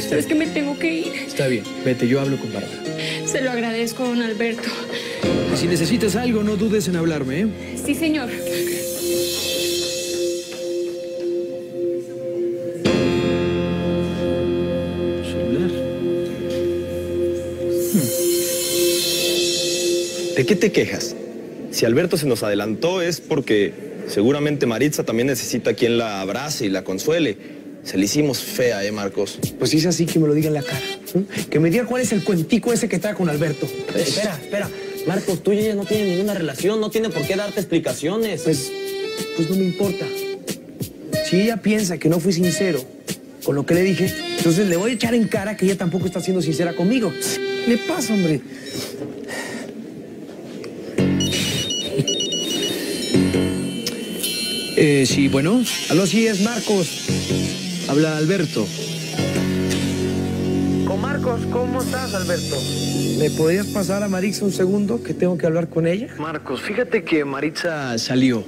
Está Pero es que me tengo que ir. Está bien, vete, yo hablo con Bárbara. Se lo agradezco, don Alberto. Y si necesitas algo, no dudes en hablarme, ¿eh? Sí, señor. Celular. ¿De qué te quejas? Si Alberto se nos adelantó es porque seguramente Maritza también necesita quien la abrace y la consuele. Se le hicimos fea, ¿eh, Marcos? Pues si es así, que me lo diga en la cara. ¿eh? Que me diga cuál es el cuentico ese que está con Alberto. Espera, espera. Marcos, tú y ella no tienen ninguna relación, no tiene por qué darte explicaciones. Pues, pues no me importa. Si ella piensa que no fui sincero con lo que le dije, entonces le voy a echar en cara que ella tampoco está siendo sincera conmigo. ¿Qué le pasa, hombre? Eh, sí, bueno, Aló, sí es Marcos. Habla Alberto. Con Marcos, ¿cómo estás, Alberto? ¿Me podrías pasar a Marixa un segundo que tengo que hablar con ella? Marcos, fíjate que Maritza salió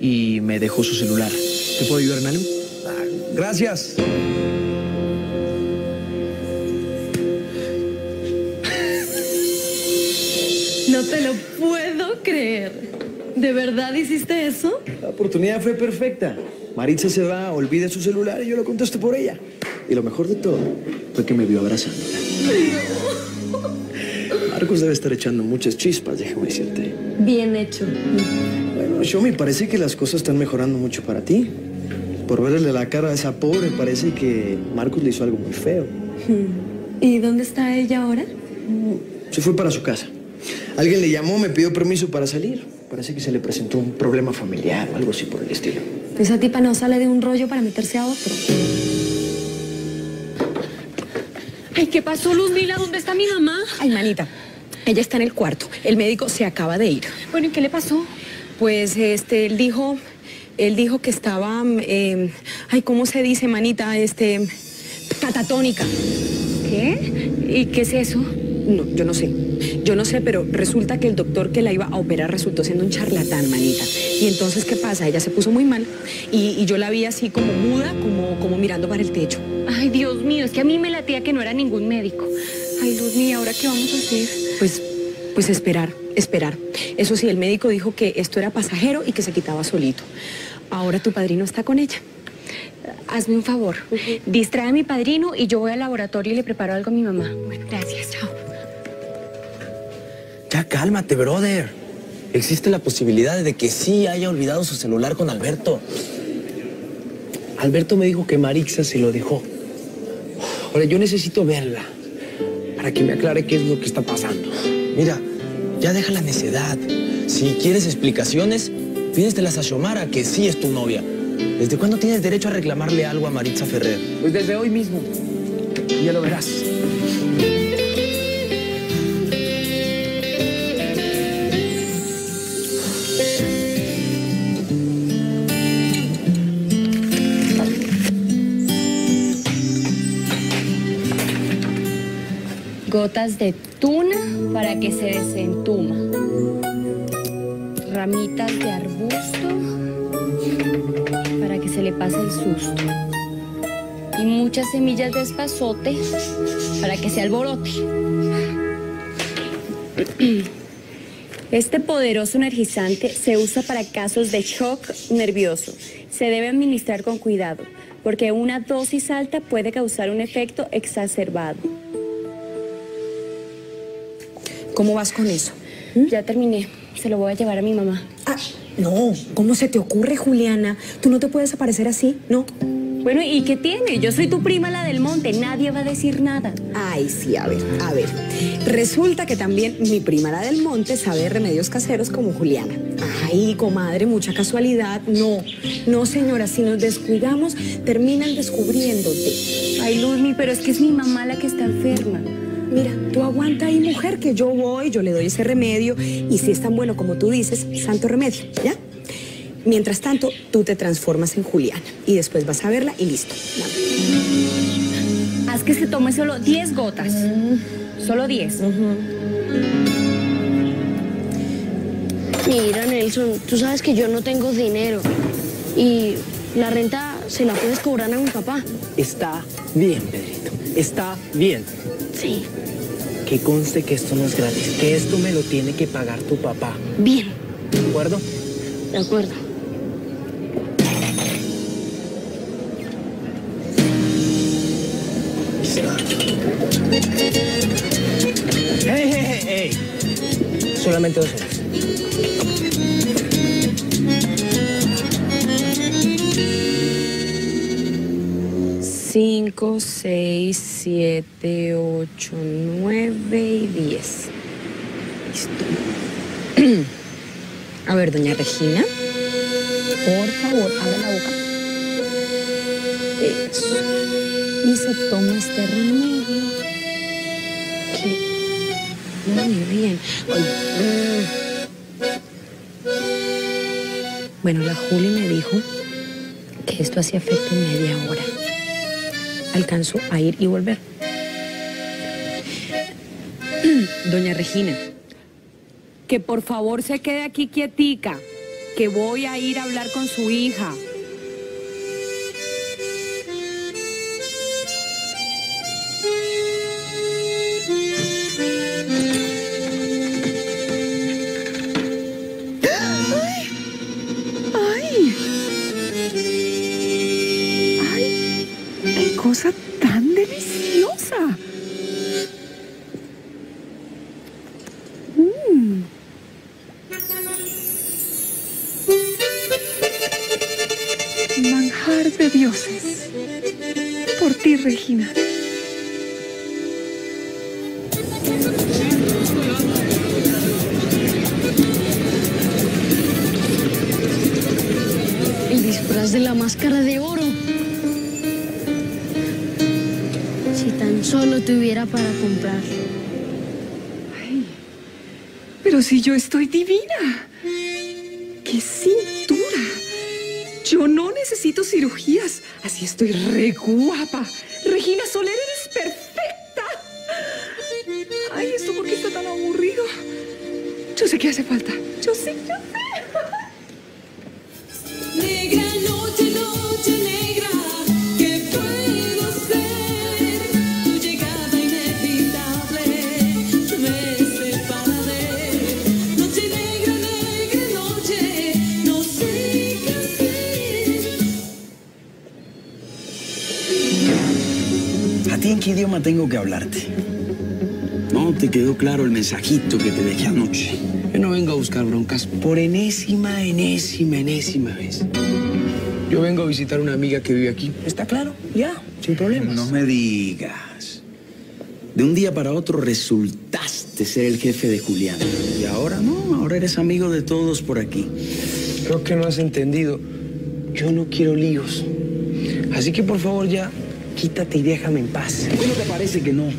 y me dejó su celular. ¿Te puedo ayudar en algo? Ah, Gracias. No te lo puedo creer. ¿De verdad hiciste eso? La oportunidad fue perfecta. Maritza se va, olvida su celular y yo lo contesto por ella. Y lo mejor de todo fue que me vio abrazándola. Marcos debe estar echando muchas chispas, déjame decirte. Bien hecho. Bueno, me parece que las cosas están mejorando mucho para ti. Por verle la cara a esa pobre, parece que Marcos le hizo algo muy feo. ¿Y dónde está ella ahora? Se fue para su casa. Alguien le llamó, me pidió permiso para salir. Parece que se le presentó un problema familiar o algo así por el estilo. Esa tipa no sale de un rollo para meterse a otro. Ay, ¿qué pasó, Luzmila? ¿Dónde está mi mamá? Ay, manita, ella está en el cuarto. El médico se acaba de ir. Bueno, ¿y qué le pasó? Pues, este, él dijo, él dijo que estaba, eh, ay, ¿cómo se dice, manita? Este, catatónica. ¿Qué? ¿Y qué es eso? No, yo no sé. Yo no sé, pero resulta que el doctor que la iba a operar resultó siendo un charlatán, manita. Y entonces, ¿qué pasa? Ella se puso muy mal y, y yo la vi así como muda, como, como mirando para el techo. Ay, Dios mío, es que a mí me latía que no era ningún médico. Ay, Luz mía, ¿ahora qué vamos a hacer? Pues, pues esperar, esperar. Eso sí, el médico dijo que esto era pasajero y que se quitaba solito. Ahora tu padrino está con ella. Hazme un favor. Distrae a mi padrino y yo voy al laboratorio y le preparo algo a mi mamá. Bueno, gracias. Chao. Ya cálmate, brother. Existe la posibilidad de que sí haya olvidado su celular con Alberto. Alberto me dijo que Marixa se lo dejó. Ahora, yo necesito verla para que me aclare qué es lo que está pasando. Mira, ya deja la necedad. Si quieres explicaciones, pídeselas a Xiomara, que sí es tu novia. ¿Desde cuándo tienes derecho a reclamarle algo a Maritza Ferrer? Pues desde hoy mismo. Ya lo verás. Gotas de tuna para que se desentuma. Ramitas de arbusto para que se le pase el susto. Y muchas semillas de espazote para que se alborote. Este poderoso energizante se usa para casos de shock nervioso. Se debe administrar con cuidado, porque una dosis alta puede causar un efecto exacerbado. ¿Cómo vas con eso? Ya terminé. Se lo voy a llevar a mi mamá. Ah, no, ¿cómo se te ocurre, Juliana? Tú no te puedes aparecer así, ¿no? Bueno, ¿y qué tiene? Yo soy tu prima, la del monte. Nadie va a decir nada. Ay, sí, a ver, a ver. Resulta que también mi prima, la del monte, sabe de remedios caseros como Juliana. Ay, comadre, mucha casualidad. No, no, señora, si nos descuidamos, terminan descubriéndote. Ay, Luzmi, pero es que es mi mamá la que está enferma. Mira, tú aguanta ahí, mujer, que yo voy, yo le doy ese remedio, y si es tan bueno como tú dices, santo remedio, ¿ya? Mientras tanto, tú te transformas en Juliana y después vas a verla y listo. Haz que se tome solo 10 gotas. Solo 10. Mira, Nelson, tú sabes que yo no tengo dinero y la renta se la puedes cobrar a mi papá. Está bien, Pedrito. Está bien. Sí. Que conste que esto no es gratis, que esto me lo tiene que pagar tu papá. Bien. ¿De acuerdo? De acuerdo. ¡Ey, ey, ey! ey! Solamente dos horas. Cinco, seis, siete, ocho, nueve y diez. Listo. A ver, doña Regina. Por favor, abra la boca. Eso. Y se toma este remedio. Que muy bien. Bueno, la Juli me dijo que esto hacía efecto en media hora. Alcanzo a ir y volver. Doña Regina, que por favor se quede aquí quietica, que voy a ir a hablar con su hija. Deliciosa! Mm. Manjar de dioses. Por ti, Regina. El disfraz de la máscara de oro. Solo tuviera para comprar. Pero si yo estoy divina. ¡Qué cintura! Yo no necesito cirugías. Así estoy re guapa. Regina Soler, eres perfecta. Ay, ¿esto por qué está tan aburrido? Yo sé que hace falta. Yo sé, yo sé. ¿A ti en qué idioma tengo que hablarte? ¿No te quedó claro el mensajito que te dejé anoche? Yo no vengo a buscar broncas por enésima, enésima, enésima vez. Yo vengo a visitar una amiga que vive aquí. ¿Está claro? Ya, sin problemas. No me digas. De un día para otro resultaste ser el jefe de Julián. Y ahora no, ahora eres amigo de todos por aquí. Creo que no has entendido. Yo no quiero líos. Así que por favor ya, quítate y déjame en paz. ¿Cómo te parece que no?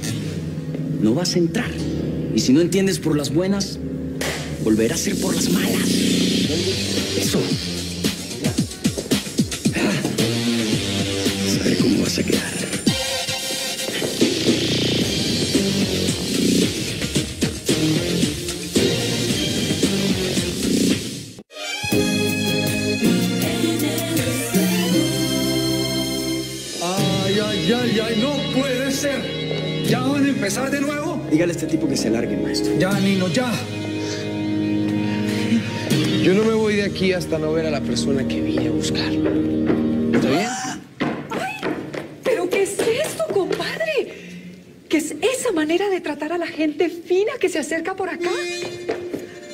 No vas a entrar. Y si no entiendes por las buenas, volverá a ser por las malas. Eso. ¿Ya van a empezar de nuevo? Dígale a este tipo que se largue, maestro. Ya, Nino, ya. Yo no me voy de aquí hasta no ver a la persona que vine a buscar. ¿Está bien? ¿Pero qué es esto, compadre? ¿Qué es esa manera de tratar a la gente fina que se acerca por acá?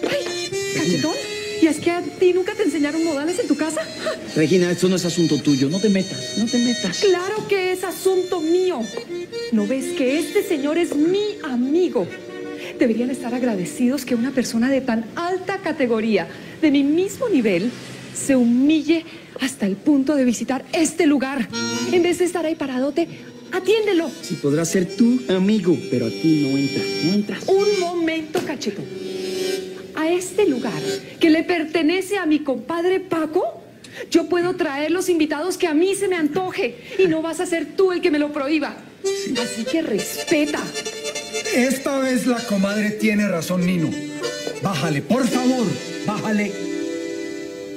¡Ay, cachetón! ¿Y es que a ti nunca te enseñaron modales en tu casa? Regina, esto no es asunto tuyo. No te metas, no te metas. Claro que es asunto mío. ¿No ves que este señor es mi amigo? Deberían estar agradecidos que una persona de tan alta categoría, de mi mismo nivel, se humille hasta el punto de visitar este lugar. En vez de estar ahí paradote, atiéndelo. Si podrás ser tu amigo, pero a ti no entras, no entras. Un momento, cachetón. A este lugar que le pertenece a mi compadre Paco, yo puedo traer los invitados que a mí se me antoje y no vas a ser tú el que me lo prohíba. Así que respeta. Esta vez la comadre tiene razón, Nino. Bájale, por favor, bájale